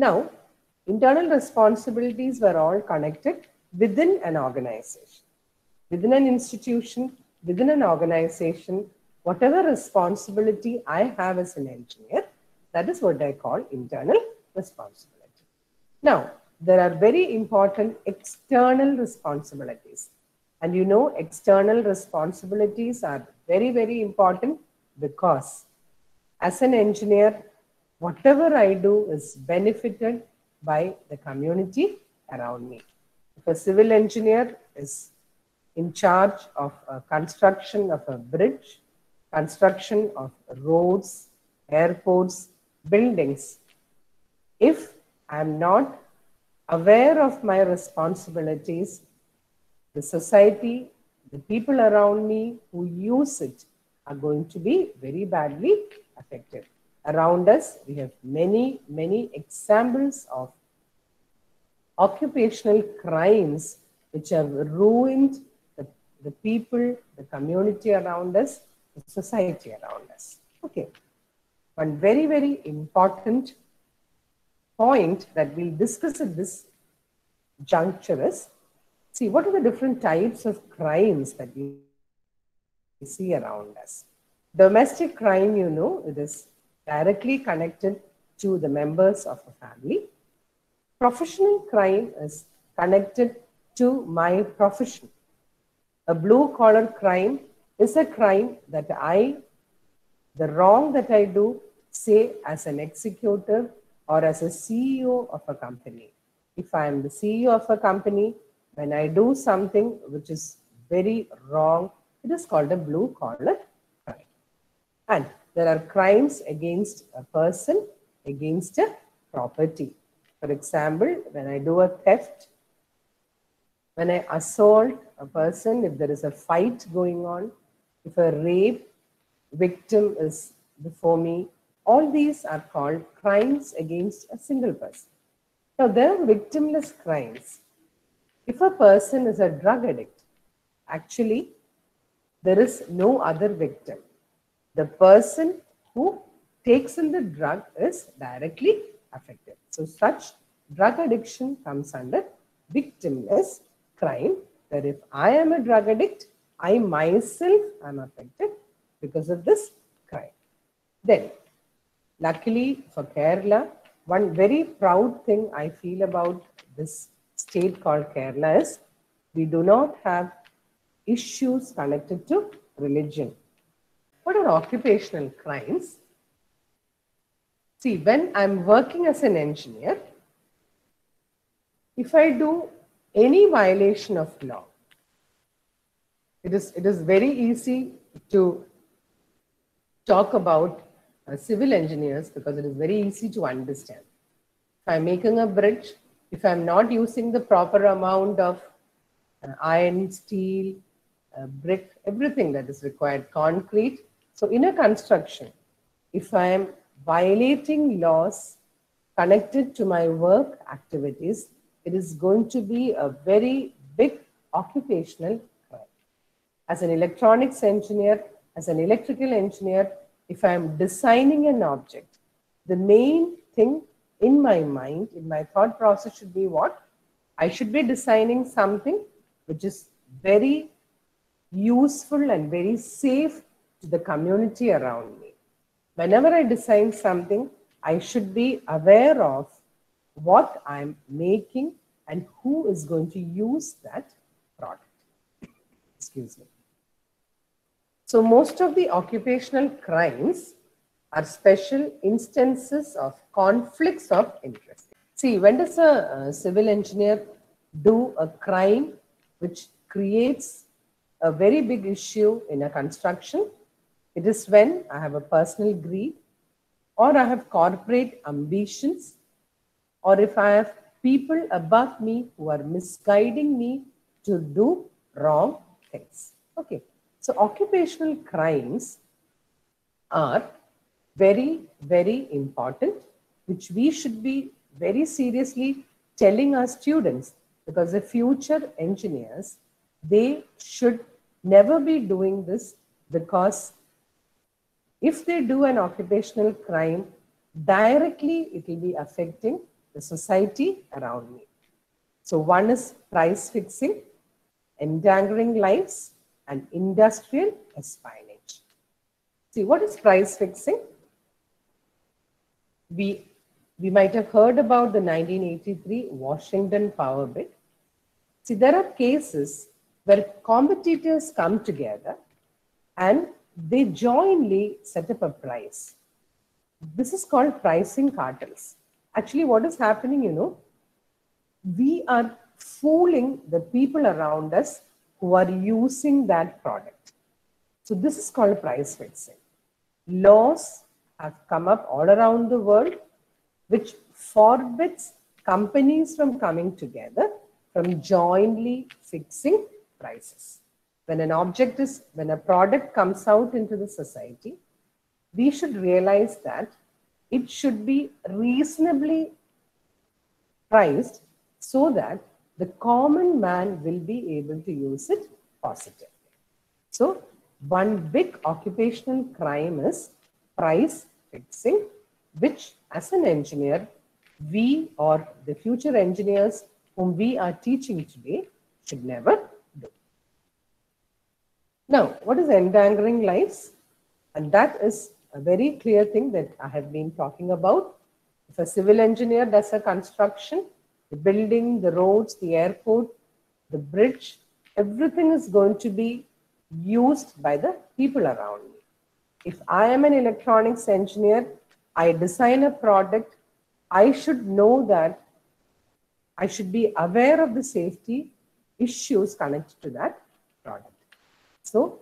Now, internal responsibilities were all connected within an organization. Within an institution, within an organization, whatever responsibility I have as an engineer, that is what I call internal responsibility. Now, there are very important external responsibilities. And you know, external responsibilities are very, very important because as an engineer, whatever I do is benefited by the community around me. If a civil engineer is in charge of construction of a bridge, construction of roads, airports, buildings, if I'm not aware of my responsibilities, the society, the people around me who use it are going to be very badly affected. Around us, we have many, many examples of occupational crimes which have ruined the, the people, the community around us, the society around us. Okay. One very, very important point that we'll discuss at this juncture is see what are the different types of crimes that we see around us. Domestic crime, you know, it is directly connected to the members of a family. Professional crime is connected to my profession. A blue collar crime is a crime that I, the wrong that I do, say as an executive or as a CEO of a company. If I am the CEO of a company, when I do something which is very wrong, it is called a blue collar crime. And there are crimes against a person, against a property. For example, when I do a theft, when I assault a person, if there is a fight going on, if a rape victim is before me, all these are called crimes against a single person. Now, there are victimless crimes. If a person is a drug addict, actually, there is no other victim. The person who takes in the drug is directly affected. So, such drug addiction comes under victimless crime. That if I am a drug addict, I myself am affected because of this crime. Then, luckily for Kerala, one very proud thing I feel about this state called Kerala is we do not have issues connected to religion. What are occupational crimes? See, when I'm working as an engineer, if I do any violation of law, it is, it is very easy to talk about uh, civil engineers because it is very easy to understand. If I'm making a bridge, if I'm not using the proper amount of uh, iron, steel, uh, brick, everything that is required, concrete. So in a construction, if I am violating laws connected to my work activities, it is going to be a very big occupational crime. As an electronics engineer, as an electrical engineer, if I'm designing an object, the main thing in my mind, in my thought process should be what? I should be designing something which is very useful and very safe the community around me. Whenever I design something, I should be aware of what I'm making and who is going to use that product. Excuse me. So most of the occupational crimes are special instances of conflicts of interest. See, when does a, a civil engineer do a crime which creates a very big issue in a construction? It is when I have a personal greed or I have corporate ambitions or if I have people above me who are misguiding me to do wrong things. Okay. So occupational crimes are very, very important, which we should be very seriously telling our students because the future engineers, they should never be doing this because if they do an occupational crime, directly it will be affecting the society around me. So one is price fixing, endangering lives, and industrial espionage. See, what is price fixing? We, we might have heard about the 1983 Washington Power Bid. See, there are cases where competitors come together and they jointly set up a price. This is called pricing cartels. Actually, what is happening, you know, we are fooling the people around us who are using that product. So this is called price fixing. Laws have come up all around the world which forbids companies from coming together from jointly fixing prices. When an object is, when a product comes out into the society, we should realize that it should be reasonably priced so that the common man will be able to use it positively. So one big occupational crime is price fixing, which as an engineer, we or the future engineers whom we are teaching today should never. Now, what is endangering lives? And that is a very clear thing that I have been talking about. If a civil engineer does a construction, the building, the roads, the airport, the bridge, everything is going to be used by the people around me. If I am an electronics engineer, I design a product, I should know that I should be aware of the safety issues connected to that. So,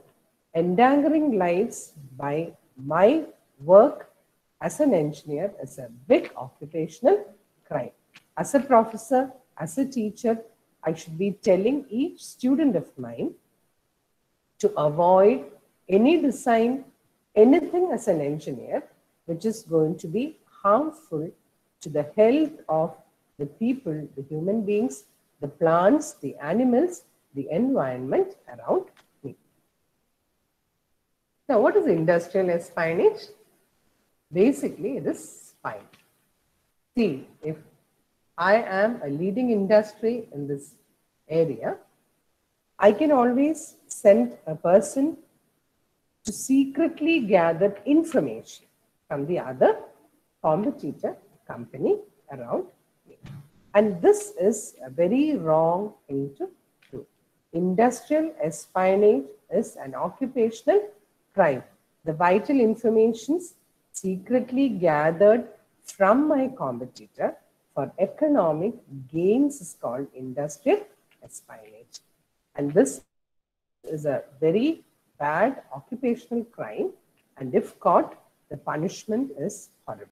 endangering lives by my work as an engineer is a big occupational crime. As a professor, as a teacher, I should be telling each student of mine to avoid any design, anything as an engineer, which is going to be harmful to the health of the people, the human beings, the plants, the animals, the environment around. Now, what is industrial espionage? Basically, it is spying. See, if I am a leading industry in this area, I can always send a person to secretly gather information from the other competitor company around me. And this is a very wrong thing to do. Industrial espionage is an occupational The vital informations secretly gathered from my competitor for economic gains is called industrial espionage. And this is a very bad occupational crime. And if caught, the punishment is horrible.